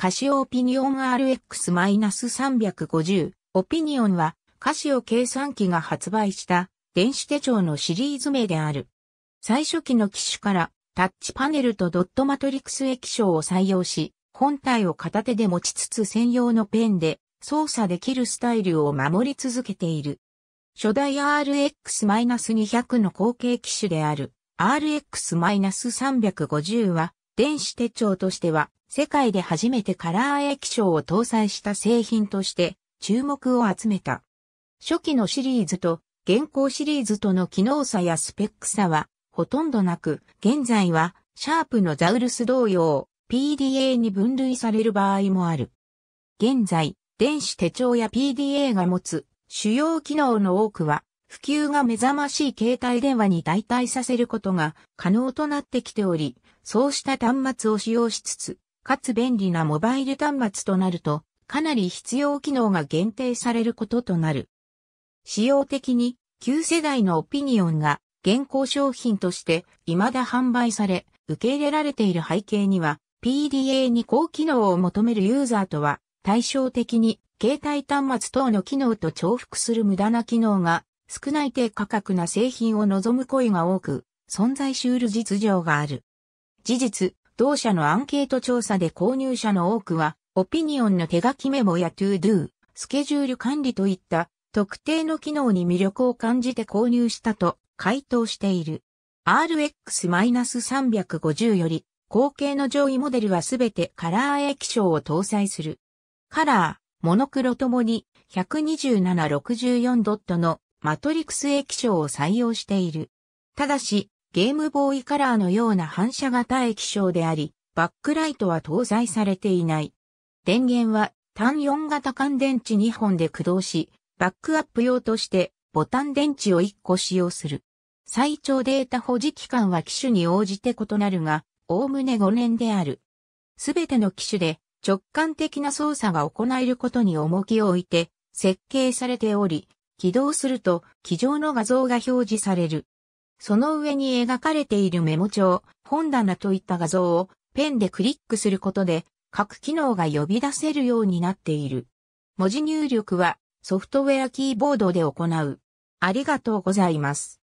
カシオオピニオン RX-350。オピニオンはカシオ計算機が発売した電子手帳のシリーズ名である。最初期の機種からタッチパネルとドットマトリクス液晶を採用し、本体を片手で持ちつつ専用のペンで操作できるスタイルを守り続けている。初代 RX-200 の後継機種である RX-350 は電子手帳としては世界で初めてカラー液晶を搭載した製品として注目を集めた。初期のシリーズと現行シリーズとの機能差やスペック差はほとんどなく、現在はシャープのザウルス同様 PDA に分類される場合もある。現在、電子手帳や PDA が持つ主要機能の多くは普及が目覚ましい携帯電話に代替させることが可能となってきており、そうした端末を使用しつつ、かつ便利なモバイル端末となると、かなり必要機能が限定されることとなる。仕様的に旧世代のオピニオンが現行商品として未だ販売され、受け入れられている背景には、PDA に高機能を求めるユーザーとは、対照的に携帯端末等の機能と重複する無駄な機能が少ない低価格な製品を望む声が多く、存在し得る実情がある。事実、同社のアンケート調査で購入者の多くは、オピニオンの手書きメモや ToDo、スケジュール管理といった特定の機能に魅力を感じて購入したと回答している。RX-350 より後継の上位モデルはすべてカラー液晶を搭載する。カラー、モノクロともに12764ドットのマトリクス液晶を採用している。ただし、ゲームボーイカラーのような反射型液晶であり、バックライトは搭載されていない。電源は単4型乾電池2本で駆動し、バックアップ用としてボタン電池を1個使用する。最長データ保持期間は機種に応じて異なるが、おおむね5年である。すべての機種で直感的な操作が行えることに重きを置いて設計されており、起動すると机上の画像が表示される。その上に描かれているメモ帳、本棚といった画像をペンでクリックすることで各機能が呼び出せるようになっている。文字入力はソフトウェアキーボードで行う。ありがとうございます。